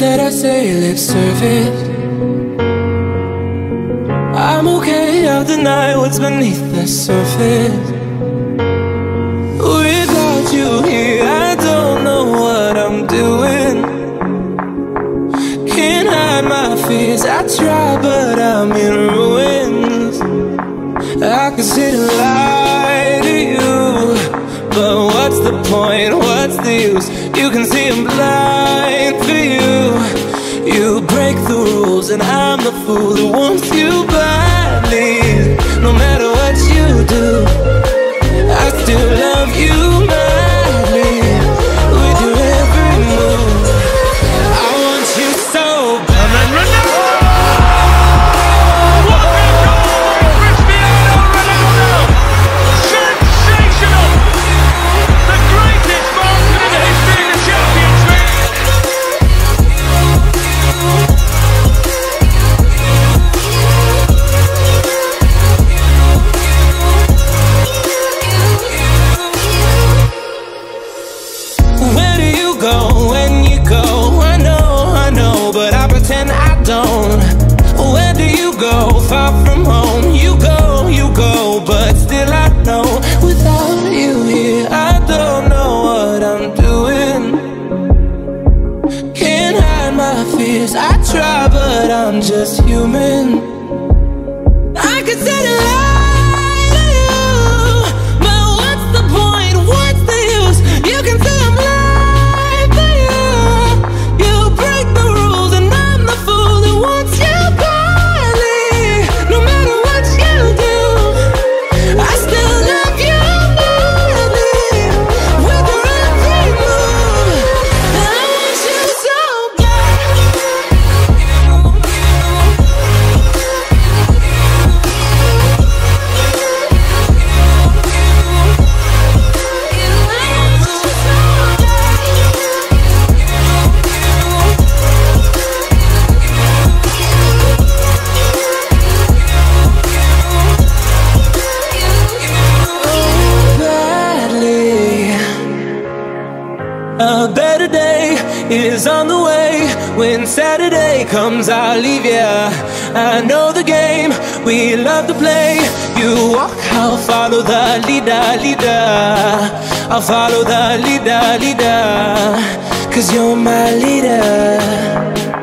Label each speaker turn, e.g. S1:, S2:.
S1: that I say lip service I'm okay, I'll deny what's beneath the surface. Without you here, I don't know what I'm doing. Can't hide my fears, I try but I'm in ruins the? You can see I'm blind for you. You break the rules and I'm the fool who wants you badly. No matter what you do I still love you fears. I try, but I'm just human. A better day is on the way. When Saturday comes, I'll leave ya. I know the game we love to play. You walk, I'll follow the leader, leader. I'll follow the leader, leader. Cause you're my leader.